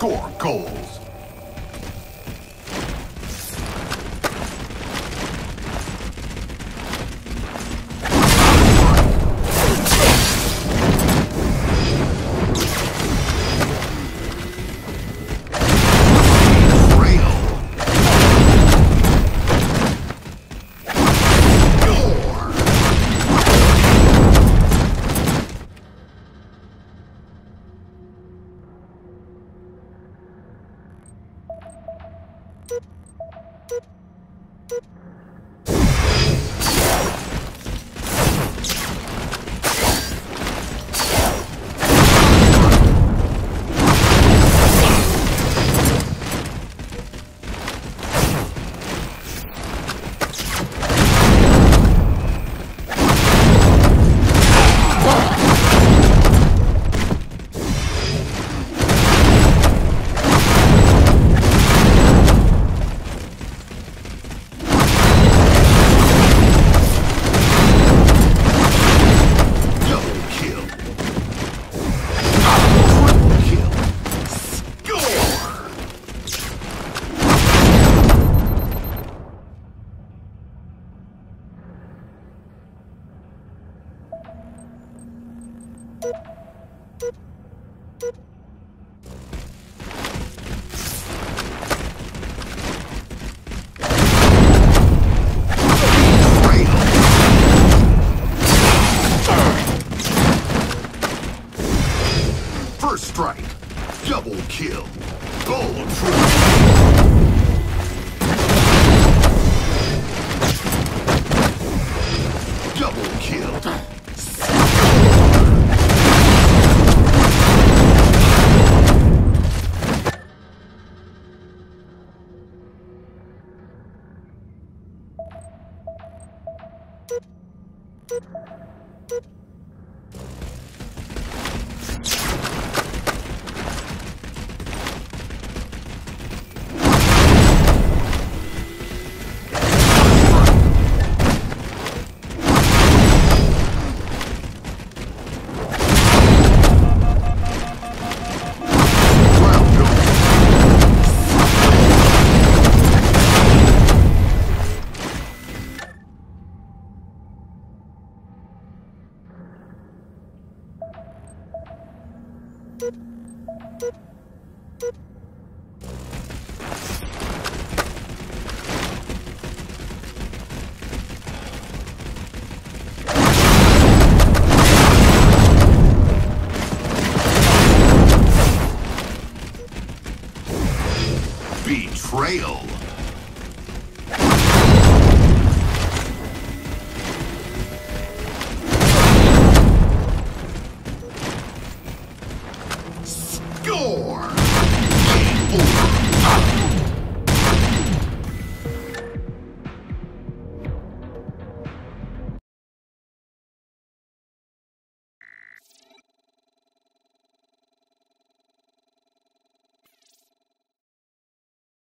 score goals. you First strike. Double kill. Gold triple. Round Betrayal.